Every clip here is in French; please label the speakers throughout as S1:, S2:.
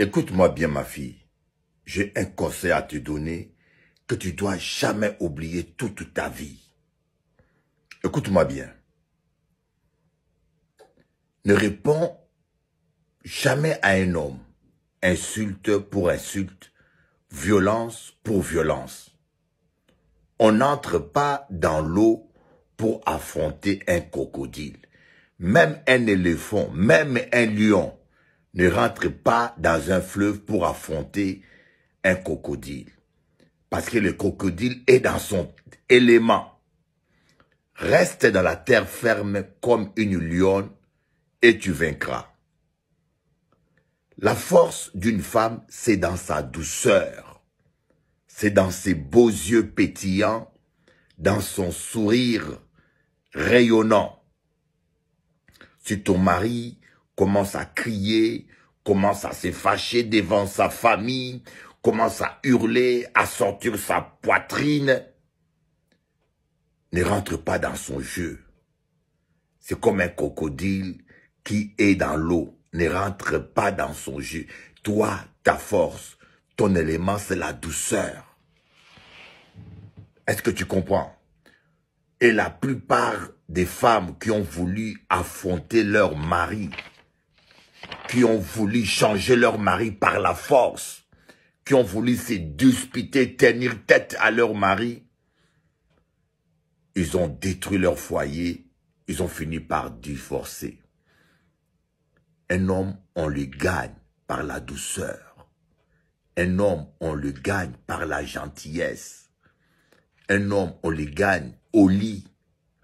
S1: Écoute-moi bien, ma fille. J'ai un conseil à te donner que tu dois jamais oublier toute ta vie. Écoute-moi bien. Ne réponds jamais à un homme insulte pour insulte, violence pour violence. On n'entre pas dans l'eau pour affronter un crocodile. Même un éléphant, même un lion ne rentre pas dans un fleuve pour affronter un crocodile. Parce que le crocodile est dans son élément. Reste dans la terre ferme comme une lionne et tu vaincras. La force d'une femme, c'est dans sa douceur. C'est dans ses beaux yeux pétillants, dans son sourire rayonnant. Si ton mari commence à crier, commence à se fâcher devant sa famille, commence à hurler, à sortir sa poitrine, ne rentre pas dans son jeu. C'est comme un crocodile qui est dans l'eau ne rentre pas dans son jeu. Toi, ta force, ton élément, c'est la douceur. Est-ce que tu comprends? Et la plupart des femmes qui ont voulu affronter leur mari, qui ont voulu changer leur mari par la force, qui ont voulu se disputer, tenir tête à leur mari, ils ont détruit leur foyer, ils ont fini par divorcer. Un homme, on le gagne par la douceur. Un homme, on le gagne par la gentillesse. Un homme, on le gagne au lit,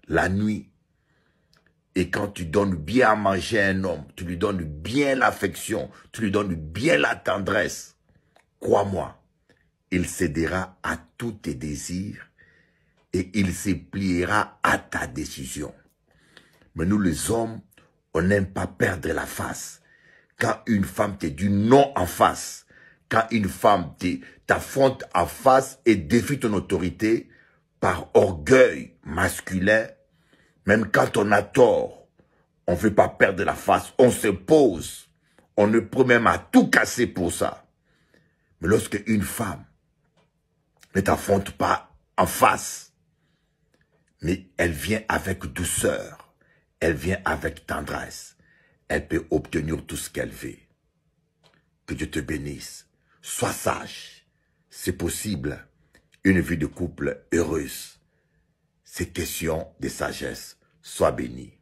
S1: la nuit. Et quand tu donnes bien à manger à un homme, tu lui donnes bien l'affection, tu lui donnes bien la tendresse, crois-moi, il cédera à tous tes désirs et il se pliera à ta décision. Mais nous les hommes, on n'aime pas perdre la face. Quand une femme te dit non en face, quand une femme t'affronte en face et défie ton autorité par orgueil masculin, même quand on a tort, on ne veut pas perdre la face, on se pose. On ne peut même à tout casser pour ça. Mais lorsque une femme ne t'affronte pas en face, mais elle vient avec douceur, elle vient avec tendresse. Elle peut obtenir tout ce qu'elle veut. Que Dieu te bénisse. Sois sage. C'est possible. Une vie de couple heureuse. C'est question de sagesse. Sois béni.